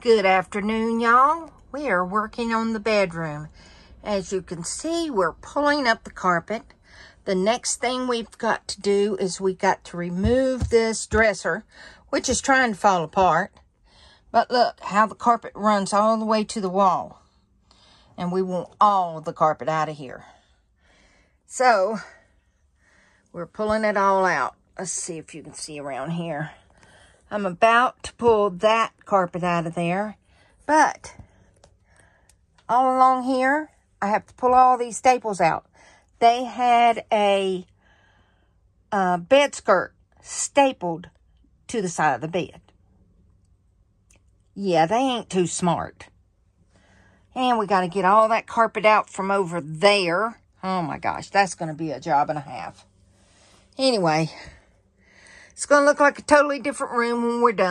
Good afternoon, y'all. We are working on the bedroom. As you can see, we're pulling up the carpet. The next thing we've got to do is we got to remove this dresser, which is trying to fall apart. But look how the carpet runs all the way to the wall. And we want all the carpet out of here. So, we're pulling it all out. Let's see if you can see around here. I'm about to pull that carpet out of there. But, all along here, I have to pull all these staples out. They had a bed skirt stapled to the side of the bed. Yeah, they ain't too smart. And we got to get all that carpet out from over there. Oh my gosh, that's going to be a job and a half. Anyway, it's going to look like a totally different room when we're done.